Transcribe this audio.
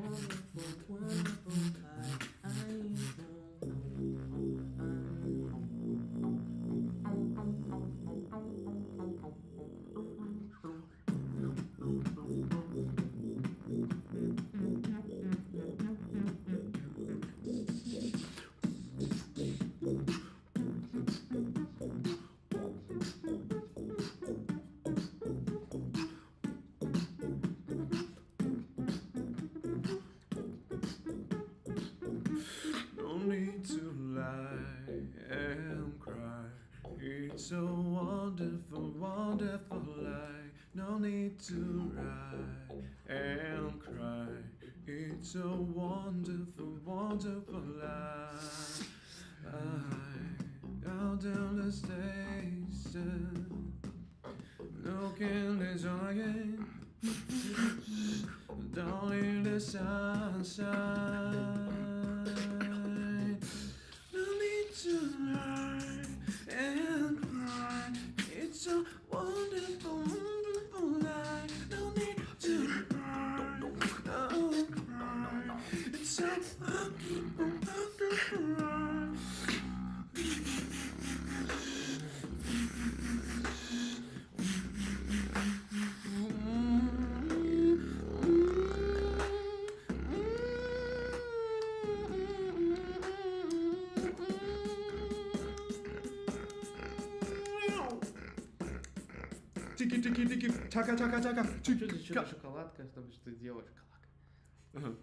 Wonderful, wonderful A wonderful, wonderful life. No need to lie and cry. It's a wonderful, wonderful life. I go down the station, looking at again. Down in the sunshine. Wonderful, wonderful life. Тики-тики-тики, чака-чака-чака, Что ты чика. шоколадка, чтобы что делать шоколадка?